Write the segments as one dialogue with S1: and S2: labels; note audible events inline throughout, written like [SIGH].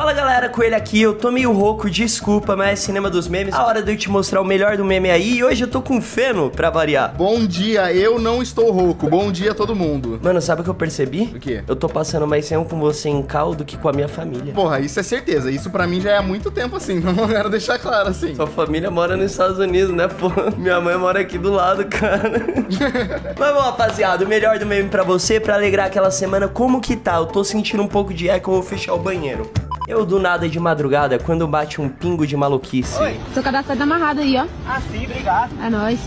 S1: Fala galera, Coelho aqui, eu tô meio rouco, desculpa, mas é cinema dos memes. A hora de eu te mostrar o melhor do meme aí e hoje eu tô com feno pra variar.
S2: Bom dia, eu não estou rouco. Bom dia a todo mundo.
S1: Mano, sabe o que eu percebi?
S2: O quê?
S1: Eu tô passando mais tempo com você em cal do que com a minha família.
S2: Porra, isso é certeza. Isso pra mim já é há muito tempo assim. [LAUGHS] Não quero deixar claro assim.
S1: Sua família mora nos Estados Unidos, né, pô? Minha mãe mora aqui do lado, cara. [LAUGHS] Mas bom, rapaziada, o melhor do meme pra você, pra alegrar aquela semana, como que tá? Eu tô sentindo um pouco de eco, eu vou fechar o banheiro. Eu do nada de madrugada, quando bate um pingo de maluquice.
S3: Seu cadastro tá amarrado aí, ó.
S4: Ah, sim, obrigado.
S3: É nóis.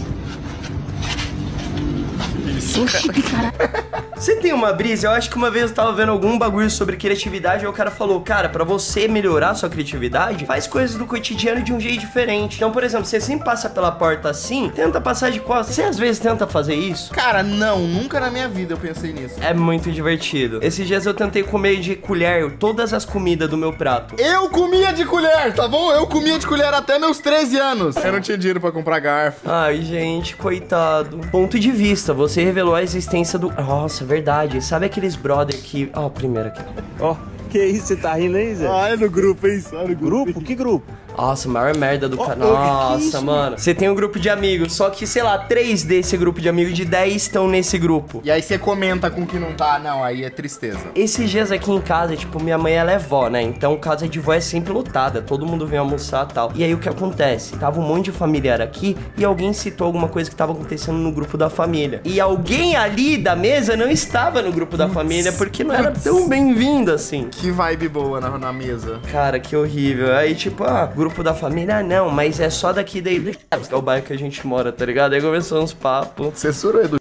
S3: Oxi, que cara. [LAUGHS]
S1: Você tem uma brisa? Eu acho que uma vez eu tava vendo algum bagulho sobre criatividade e o cara falou, cara, pra você melhorar sua criatividade, faz coisas do cotidiano de um jeito diferente. Então, por exemplo, você sempre passa pela porta assim, tenta passar de costas. Você às vezes tenta fazer isso?
S2: Cara, não, nunca na minha vida eu pensei nisso.
S1: É muito divertido. Esses dias eu tentei comer de colher todas as comidas do meu prato.
S2: Eu comia de colher, tá bom? Eu comia de colher até meus 13 anos. Eu não tinha dinheiro pra comprar garfo.
S1: Ai, gente, coitado. Ponto de vista, você revelou a existência do. Nossa, verdade. Sabe aqueles brother que. Ó, primeiro aqui.
S4: Ó, que isso, você tá rindo aí, Zé?
S2: Ah, é no grupo, é isso? É no
S4: Grupo? Que grupo?
S1: Nossa, maior merda do
S2: Ó,
S1: canal.
S2: que
S1: Nossa,
S2: isso,
S1: mano. Você tem um grupo de amigos, só que, sei lá, três desse grupo de amigos de 10 estão nesse grupo.
S2: E aí você comenta com que não tá. Não, aí é tristeza.
S1: Esses dias aqui em casa, tipo, minha mãe ela é vó, né? Então casa de vó é sempre lotada, todo mundo vem almoçar e tal. E aí o que acontece? Tava um monte de familiar aqui e alguém citou alguma coisa que tava acontecendo no grupo da família. E alguém ali da mesa não estava no grupo da família porque não era tão bem-vindo assim.
S2: Que vibe boa na, na mesa.
S1: Cara, que horrível. Aí, tipo, ah, grupo da família, ah, não, mas é só daqui daí. que É o bairro que a gente mora, tá ligado? Aí começou uns papos.
S2: Censura aí do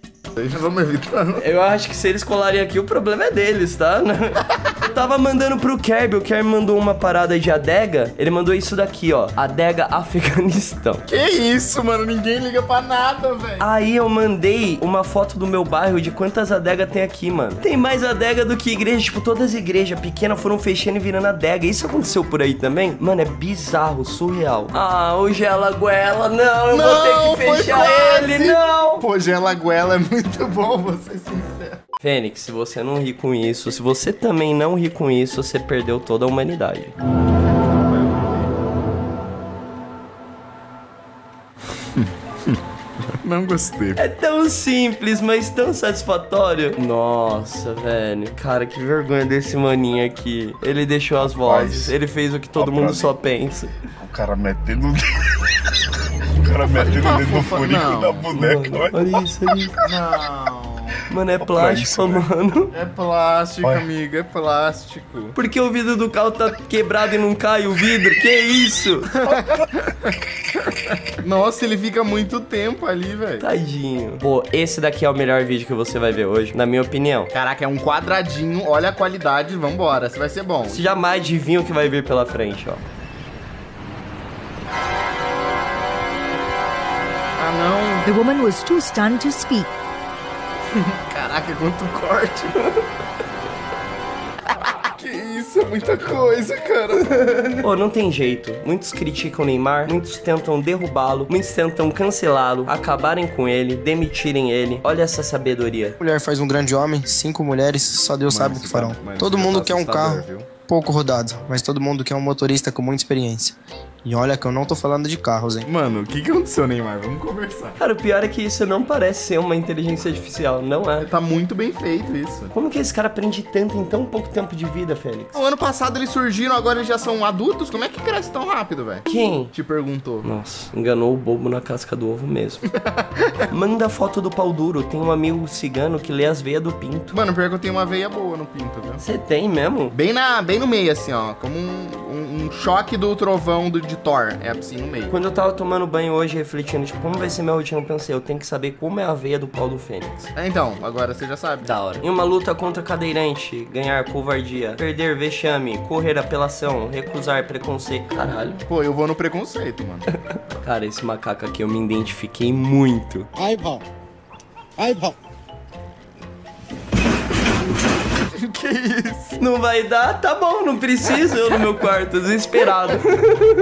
S2: já vamos evitando.
S1: Eu acho que se eles colarem aqui, o problema é deles, tá? [LAUGHS] [LAUGHS] Eu tava mandando pro Kirby, o Kirby mandou uma parada de adega. Ele mandou isso daqui, ó. Adega [LAUGHS] Afeganistão.
S2: Que isso, mano? Ninguém liga pra nada, velho.
S1: Aí eu mandei uma foto do meu bairro de quantas adegas tem aqui, mano. Tem mais adega do que igreja. Tipo, todas as igrejas pequenas foram fechando e virando adega. Isso aconteceu por aí também? Mano, é bizarro, surreal. Ah, o Gela Guela, não, eu vou ter que fechar ele, não.
S2: Pô, Gela Guela é muito bom, vou ser sincero.
S1: Fênix, se você não ri com isso, se você também não ri com isso, você perdeu toda a humanidade. [LAUGHS]
S2: Não gostei.
S1: É tão simples, mas tão satisfatório. Nossa, velho. Cara, que vergonha desse maninho aqui. Ele deixou as vozes. Ele fez o que todo mundo só pensa.
S5: O cara metendo o dedo. [LAUGHS] O cara metendo o dedo no furico da boneca.
S1: Olha isso, olha isso.
S2: Não.
S1: Mano, é plástico,
S5: isso, né?
S1: mano.
S2: É plástico,
S5: Olha.
S2: amigo, é plástico.
S1: Porque o vidro do carro tá quebrado e não cai o vidro? Que isso?
S2: Nossa, ele fica muito tempo ali, velho.
S1: Tadinho. Pô, esse daqui é o melhor vídeo que você vai ver hoje, na minha opinião.
S2: Caraca, é um quadradinho, olha a qualidade, vambora, você vai ser bom.
S1: Você jamais adivinha o que vai vir pela frente, ó.
S2: Ah,
S6: The woman was too stunned to speak.
S2: Caraca, quanto corte. [LAUGHS] que isso, é muita coisa, cara.
S1: Pô, não tem jeito. Muitos criticam o Neymar, muitos tentam derrubá-lo, muitos tentam cancelá-lo, acabarem com ele, demitirem ele. Olha essa sabedoria.
S7: mulher faz um grande homem, cinco mulheres, só Deus sabe o que farão. todo mundo quer um carro pouco rodado, mas todo mundo quer um motorista com muita experiência. E olha que eu não tô falando de carros, hein?
S2: Mano, o que, que aconteceu, Neymar? Vamos conversar.
S1: Cara, o pior é que isso não parece ser uma inteligência artificial, não é.
S2: Tá muito bem feito isso.
S1: Como que esse cara aprende tanto em tão pouco tempo de vida, Fênix?
S2: O ano passado eles surgiram, agora eles já são adultos? Como é que cresce tão rápido, velho?
S1: Quem?
S2: Te perguntou.
S1: Nossa, enganou o bobo na casca do ovo mesmo. [LAUGHS] Manda foto do pau duro. Tem um amigo cigano que lê as veias do pinto.
S2: Mano, pior que eu tenho uma veia boa no pinto, viu?
S1: Você tem mesmo?
S2: Bem, na, bem no meio, assim, ó. Como um, um- um choque do trovão do, de Thor. É assim no meio.
S1: Quando eu tava tomando banho hoje, refletindo, tipo, como vai ser minha rotina, eu pensei, eu tenho que saber como é a veia do pau do Fênix.
S2: É, então, agora você já sabe.
S1: Da hora. Em uma luta contra cadeirante, ganhar covardia, perder vexame, correr apelação, recusar preconceito. Caralho.
S2: Pô, eu vou no preconceito, mano. [LAUGHS]
S1: Cara, esse macaco aqui eu me identifiquei muito. [LAUGHS]
S2: que isso?
S1: Não vai dar? Tá bom, não preciso eu no meu quarto, desesperado.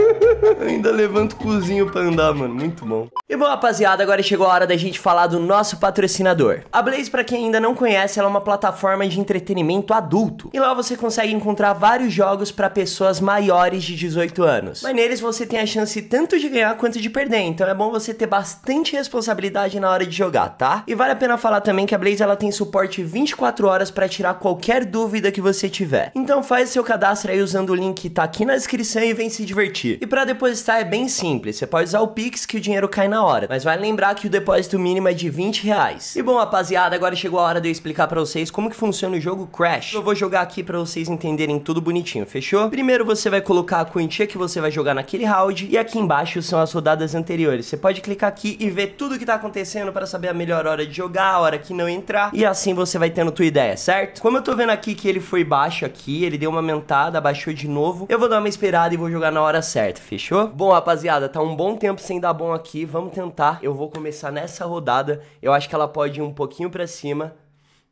S1: [LAUGHS] Ainda levanto o cozinho pra andar, mano. Muito bom. E bom, rapaziada, agora chegou a hora da gente falar do nosso patrocinador. A Blaze, pra quem ainda não conhece, ela é uma plataforma de entretenimento adulto. E lá você consegue encontrar vários jogos pra pessoas maiores de 18 anos. Mas neles você tem a chance tanto de ganhar quanto de perder. Então é bom você ter bastante responsabilidade na hora de jogar, tá? E vale a pena falar também que a Blaze ela tem suporte 24 horas pra tirar qualquer dúvida que você tiver. Então faz seu cadastro aí usando o link que tá aqui na descrição e vem se divertir. E pra depositar é bem simples, você pode usar o Pix que o dinheiro cai na hora, mas vai lembrar que o depósito mínimo é de 20 reais. E bom, rapaziada, agora chegou a hora de eu explicar pra vocês como que funciona o jogo Crash. Eu vou jogar aqui pra vocês entenderem tudo bonitinho, fechou? Primeiro você vai colocar a quantia que você vai jogar naquele round e aqui embaixo são as rodadas anteriores. Você pode clicar aqui e ver tudo que tá acontecendo para saber a melhor hora de jogar, a hora que não entrar e assim você vai tendo tua ideia, certo? Como eu tô vendo aqui que ele foi baixo aqui, ele deu uma aumentada, baixou de novo, eu vou dar uma esperada e vou jogar na hora certa, fechou? Bom, rapaziada, tá um bom tempo sem dar bom aqui, vamos tentar. Eu vou começar nessa rodada, eu acho que ela pode ir um pouquinho pra cima.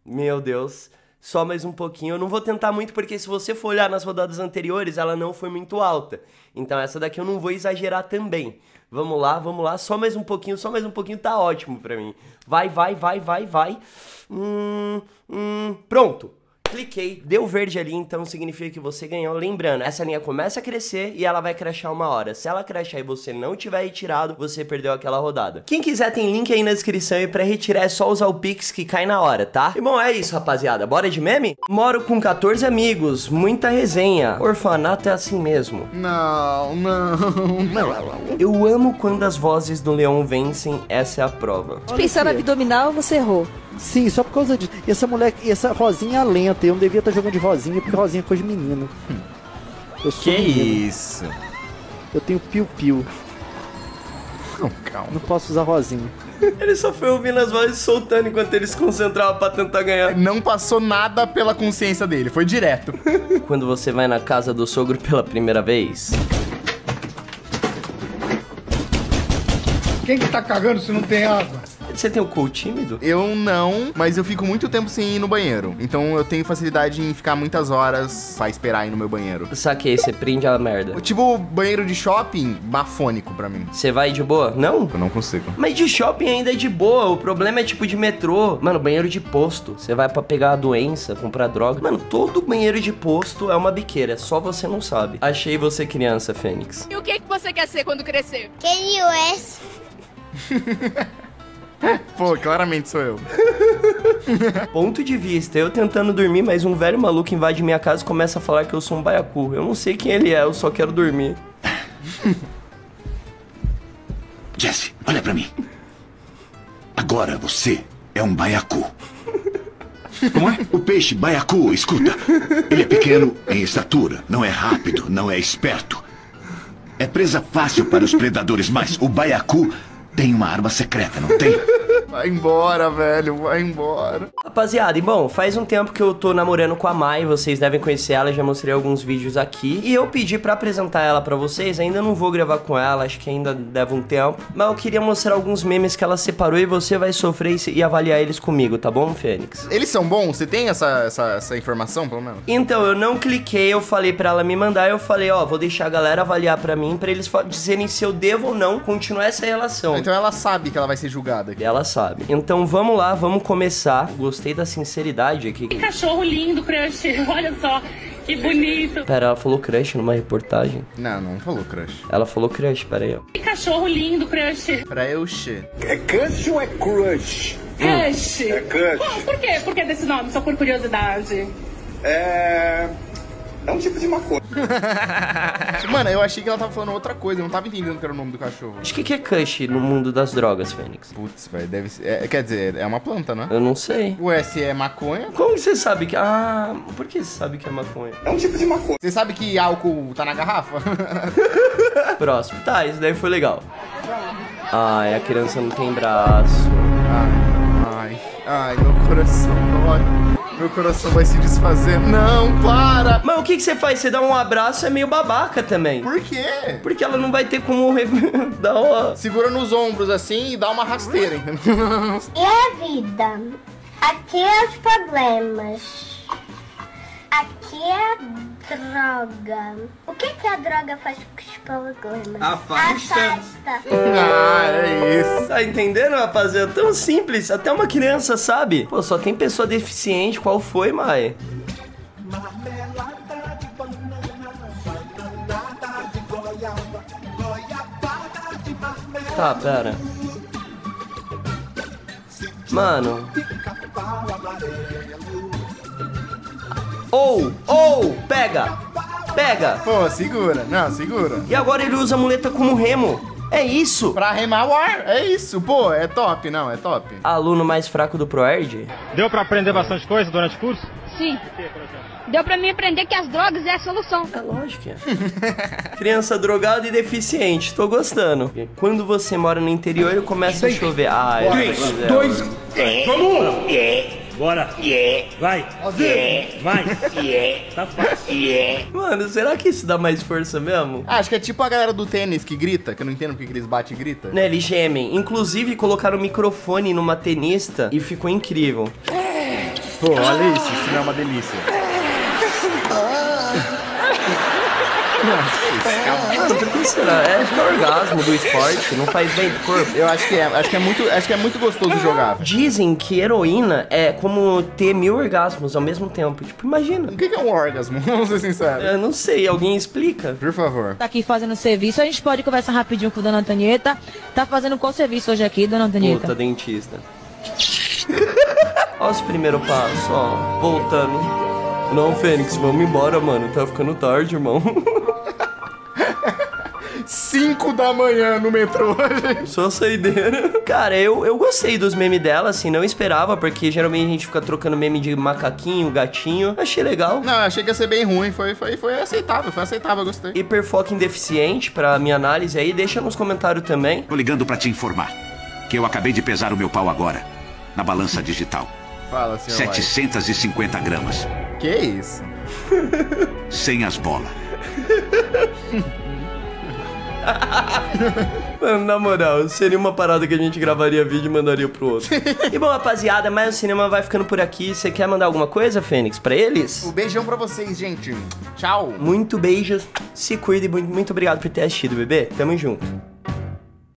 S1: Meu Deus, só mais um pouquinho. Eu não vou tentar muito porque se você for olhar nas rodadas anteriores, ela não foi muito alta. Então essa daqui eu não vou exagerar também. Vamos lá, vamos lá, só mais um pouquinho, só mais um pouquinho tá ótimo pra mim. Vai, vai, vai, vai, vai. Hum, hum, pronto. Cliquei, deu verde ali, então significa que você ganhou. Lembrando, essa linha começa a crescer e ela vai crashar uma hora. Se ela crashar e você não tiver retirado, você perdeu aquela rodada. Quem quiser tem link aí na descrição e pra retirar é só usar o Pix que cai na hora, tá? E bom, é isso, rapaziada. Bora de meme? Moro com 14 amigos, muita resenha. Orfanato é assim mesmo.
S2: Não, não, não.
S1: Eu amo quando as vozes do leão vencem, essa é a prova.
S8: Pensar na abdominal, você errou.
S4: Sim, só por causa disso. E essa mulher, e essa Rosinha é lenta. Eu não devia estar jogando de Rosinha, porque Rosinha é coisa de menino. Eu sou
S2: Que
S4: menino.
S2: isso?
S4: Eu tenho piu-piu.
S2: Não, calma.
S4: Não posso usar Rosinha. [LAUGHS]
S1: Ele só foi ouvindo as vozes soltando enquanto ele se concentrava pra tentar ganhar.
S2: Não passou nada pela consciência dele, foi direto. [LAUGHS]
S1: Quando você vai na casa do sogro pela primeira vez.
S9: Quem que tá cagando se não tem água?
S1: Você tem o cu tímido?
S2: Eu não, mas eu fico muito tempo sem ir no banheiro. Então eu tenho facilidade em ficar muitas horas pra esperar ir no meu banheiro.
S1: Saquei, você prende a merda.
S2: Tipo, banheiro de shopping, bafônico pra mim.
S1: Você vai de boa? Não?
S2: Eu não consigo.
S1: Mas de shopping ainda é de boa, o problema é tipo de metrô. Mano, banheiro de posto. Você vai pra pegar a doença, comprar droga. Mano, todo banheiro de posto é uma biqueira, só você não sabe. Achei você criança, Fênix.
S3: E o que, que você quer ser quando crescer?
S10: Kanye West. [LAUGHS] [LAUGHS]
S2: Pô, claramente sou eu. [LAUGHS]
S1: Ponto de vista, eu tentando dormir, mas um velho maluco invade minha casa e começa a falar que eu sou um baiacu. Eu não sei quem ele é, eu só quero dormir. [LAUGHS]
S5: Jesse, olha pra mim. Agora você é um baiacu. Como é? O peixe baiacu, escuta. Ele é pequeno em estatura, não é rápido, não é esperto. É presa fácil para os predadores, mas o baiacu tem uma arma secreta, não tem? [LAUGHS]
S2: Vai embora, velho, vai embora.
S1: Rapaziada, e bom, faz um tempo que eu tô namorando com a Mai, vocês devem conhecer ela, já mostrei alguns vídeos aqui. E eu pedi pra apresentar ela pra vocês, ainda não vou gravar com ela, acho que ainda deve um tempo. Mas eu queria mostrar alguns memes que ela separou e você vai sofrer e avaliar eles comigo, tá bom, Fênix?
S2: Eles são bons? Você tem essa, essa, essa informação, pelo menos?
S1: Então, eu não cliquei, eu falei pra ela me mandar, eu falei, ó, vou deixar a galera avaliar pra mim, pra eles dizerem se eu devo ou não continuar essa relação.
S2: Então ela sabe que ela vai ser julgada aqui.
S1: Ela sabe. Então vamos lá, vamos começar. Gostei da sinceridade aqui.
S3: Cachorro lindo, crush. [LAUGHS] Olha só, que bonito.
S1: Pera, ela falou crush numa reportagem?
S2: Não, não falou crush.
S1: Ela falou crush, pera aí.
S3: Que cachorro lindo, crush.
S2: Pra eu che.
S5: É crush ou é crush?
S3: Crush.
S5: É crush.
S3: Por quê? Por que desse nome? Só por curiosidade.
S5: É. É um tipo de maconha. [LAUGHS]
S2: Mano, eu achei que ela tava falando outra coisa, eu não tava entendendo que era o nome do cachorro.
S1: Acho que que é Kush no mundo das drogas, Fênix?
S2: Putz, velho, deve ser. é, quer dizer, é uma planta, né?
S1: Eu não sei.
S2: Ué, se é maconha.
S1: Como que você sabe que. Ah, por que você sabe que é maconha?
S5: É um tipo de maconha.
S2: Você sabe que álcool tá na garrafa? [LAUGHS] [LAUGHS]
S1: Próximo. Tá, isso daí foi legal. Ai, a criança não tem braço.
S2: ai, ai, ai, meu coração dói. Meu coração vai se desfazer. Não, para!
S1: Mas o que, que você faz? Você dá um abraço é meio babaca também.
S2: Por quê?
S1: Porque ela não vai ter como [LAUGHS] dar uma.
S2: Segura nos ombros assim e dá uma rasteira, entendeu? [LAUGHS]
S10: E a vida? Aqui é os problemas. que é droga? O que, que a droga faz com problemas?
S1: Afasta.
S10: Afasta.
S2: Ah, é isso.
S1: Tá entendendo, rapaziada? Tão simples, até uma criança sabe. Pô, só tem pessoa deficiente, qual foi, Mai? Tá, pera. Mano. Ou, ou, pega! Pega!
S2: Pô, segura. Não, segura.
S1: E agora ele usa a muleta como remo. É isso!
S2: Pra remar o ar. É isso. Pô, é top. Não, é top.
S1: Aluno mais fraco do ProErd?
S11: Deu pra aprender bastante coisa durante o curso?
S12: Sim. Deu pra mim aprender que as drogas é a solução.
S1: É lógico. Criança drogada e deficiente, tô gostando. Quando você mora no interior, começa a chover. Ah, é.
S11: Três, dois, vamos! Bora! Vai! Vai! Tá fácil.
S1: Mano, será que isso dá mais força mesmo?
S2: Ah, acho que é tipo a galera do tênis que grita, que eu não entendo porque que eles batem e gritam.
S1: Né, eles gemem. Inclusive, colocaram o microfone numa tenista e ficou incrível.
S2: Pô, olha isso, isso não é uma delícia.
S1: Mano, por que será? É acho que é orgasmo do esporte, não faz bem pro corpo.
S2: Eu acho que é, acho que é muito, acho que é muito gostoso jogar.
S1: Dizem que heroína é como ter mil orgasmos ao mesmo tempo. Tipo, imagina.
S2: O que que é um orgasmo? [LAUGHS] Vamos ser sinceros.
S1: Eu não sei, alguém explica?
S2: Por favor.
S8: Tá aqui fazendo serviço, a gente pode conversar rapidinho com a dona Antonieta. Tá fazendo qual serviço hoje aqui, dona Antonieta?
S1: Puta, dentista. Olha os primeiros passos, ó. Voltando. Não, Fênix, vamos embora, mano. Tá ficando tarde, irmão. [LAUGHS]
S2: 5 da manhã no metrô. [LAUGHS]
S1: Só saideira. Cara, eu, eu gostei dos memes dela, assim, não esperava, porque geralmente a gente fica trocando meme de macaquinho, gatinho. Achei legal.
S2: Não, achei que ia ser bem ruim. Foi, foi, foi aceitável, foi aceitável, gostei.
S1: Hiperfoco em deficiente, pra minha análise aí, deixa nos comentários também.
S5: Tô ligando pra te informar que eu acabei de pesar o meu pau agora, na balança digital.
S2: Fala, senhor.
S5: 750 gramas.
S2: Que isso?
S5: Sem as bolas. [LAUGHS] [LAUGHS]
S1: Mano, na moral, seria uma parada que a gente gravaria vídeo e mandaria pro outro. [LAUGHS] e bom, rapaziada, mas o cinema vai ficando por aqui. Você quer mandar alguma coisa, Fênix, pra eles?
S2: Um beijão pra vocês, gente. Tchau.
S1: Muito beijos, se cuide, muito, muito obrigado por ter assistido, bebê. Tamo junto.